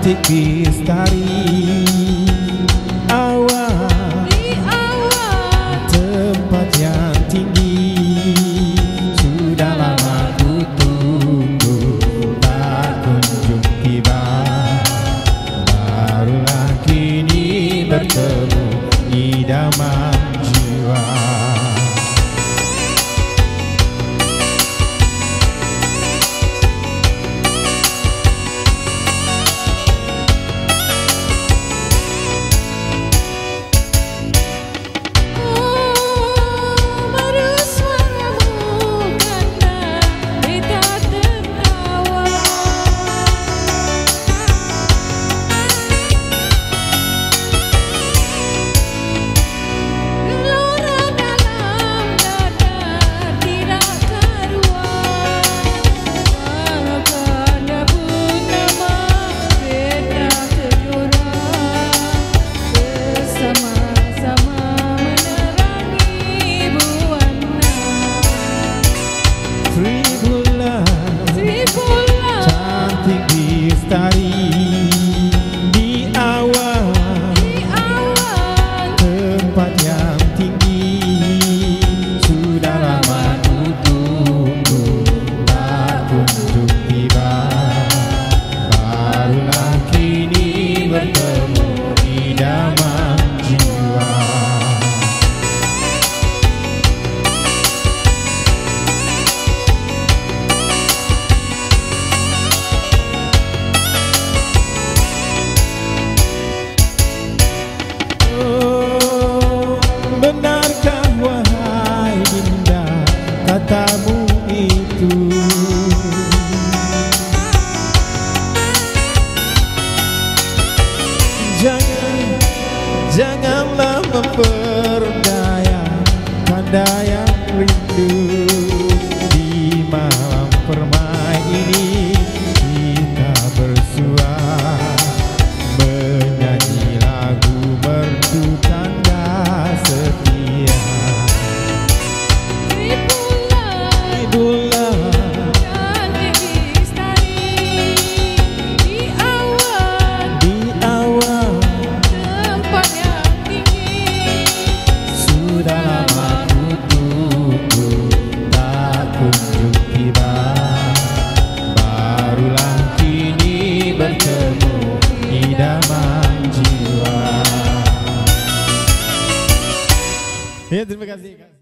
tipis dari awal. Tempat yang tinggi. Sudah lama ku Tak kunjung tiba. Barulah kini bertemu di damai. Janganlah memperdaya Kandaya Entra devagarzinho, cara.